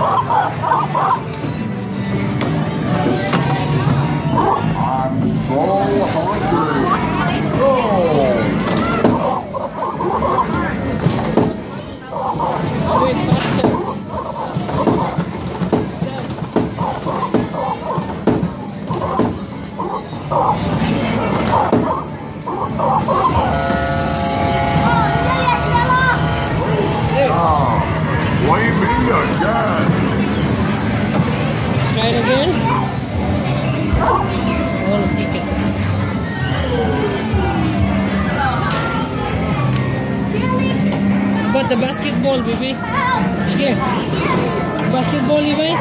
I'm so hungry. Oh. Blame me again. Try it again. About the basketball, baby? Here. Basketball, Levi?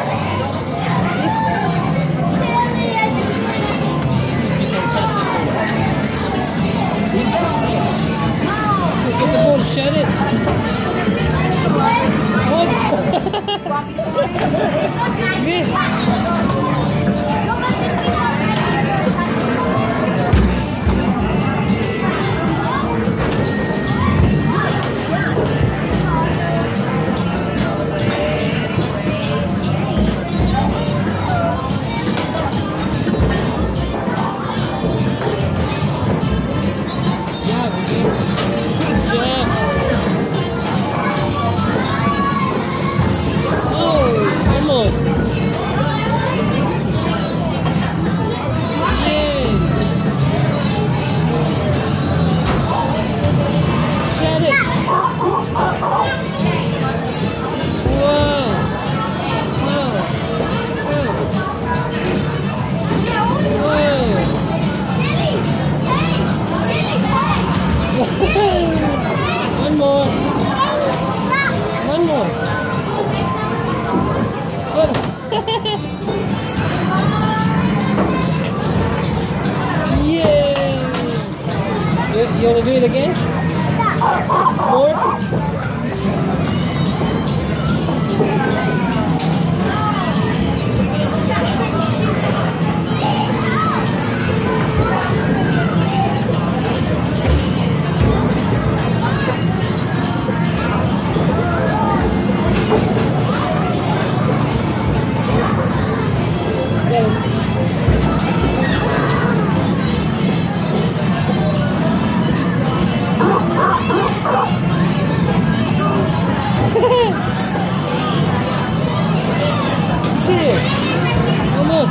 At the ball, shut it. 你。Oh. Yay! You, you want to do it again? vamos.